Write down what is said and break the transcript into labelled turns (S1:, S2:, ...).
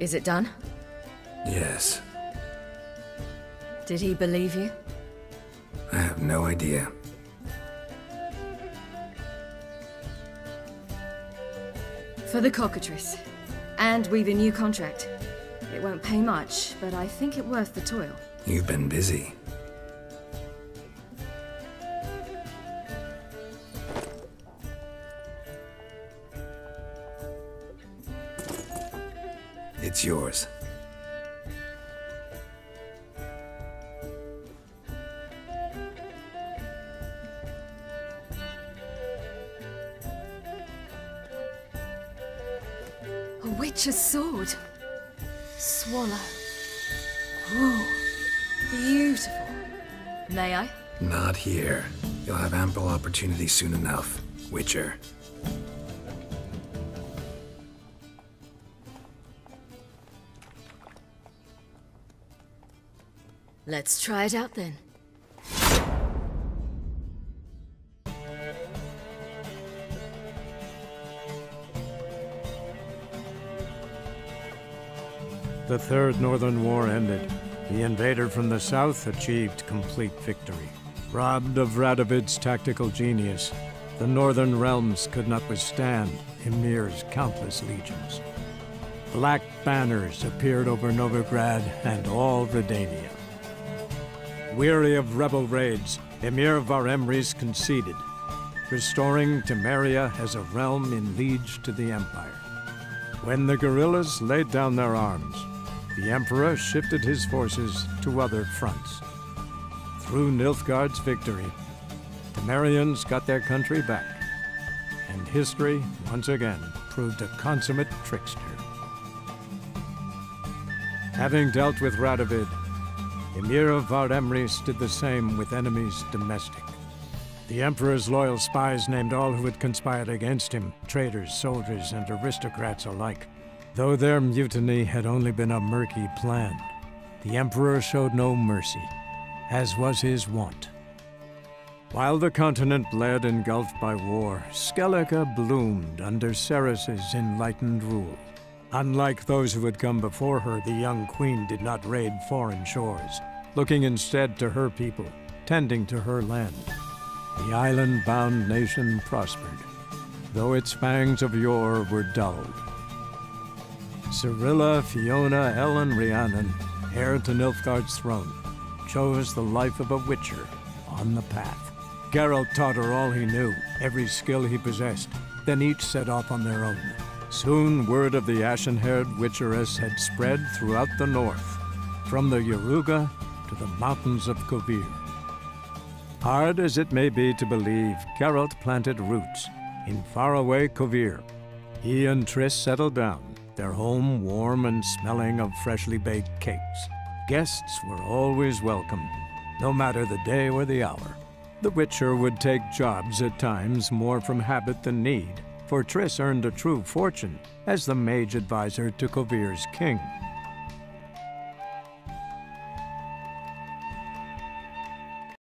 S1: Is it done?
S2: Yes.
S1: Did he believe you?
S2: I have no idea.
S1: For the cockatrice. And we've a new contract. It won't pay much, but I think it worth the toil.
S2: You've been busy. It's yours.
S1: A witch's sword. Swallow. Ooh, beautiful. May I?
S2: Not here. You'll have ample opportunity soon enough, Witcher.
S1: Let's try it out then.
S3: The Third Northern War ended. The invader from the south achieved complete victory. Robbed of Radovid's tactical genius, the northern realms could not withstand Emhyr's countless legions. Black banners appeared over Novigrad and all Redania. Weary of rebel raids, Emhyr var Emreis conceded, restoring Temeria as a realm in liege to the Empire. When the guerrillas laid down their arms, the Emperor shifted his forces to other fronts. Through Nilfgaard's victory, Temerians got their country back, and history once again proved a consummate trickster. Having dealt with Radovid, Emhyr of Varemris did the same with enemies domestic. The Emperor's loyal spies named all who had conspired against him, traitors, soldiers, and aristocrats alike. Though their mutiny had only been a murky plan, the Emperor showed no mercy, as was his wont. While the continent bled engulfed by war, Skellige bloomed under Cerys's enlightened rule. Unlike those who had come before her, the young queen did not raid foreign shores, looking instead to her people, tending to her land. The island-bound nation prospered, though its fangs of yore were dulled. Cirilla, Fiona, Elen Riannon, heir to Nilfgaard's throne, chose the life of a witcher on the path. Geralt taught her all he knew, every skill he possessed, then each set off on their own. Soon word of the ashen-haired witcheress had spread throughout the north, from the Yaruga to the mountains of Kovir. Hard as it may be to believe, Geralt planted roots in faraway Kovir. He and Triss settled down, their home warm and smelling of freshly baked cakes. Guests were always welcome, no matter the day or the hour. The Witcher would take jobs at times more from habit than need, for Triss earned a true fortune as the mage advisor to Kovir's king.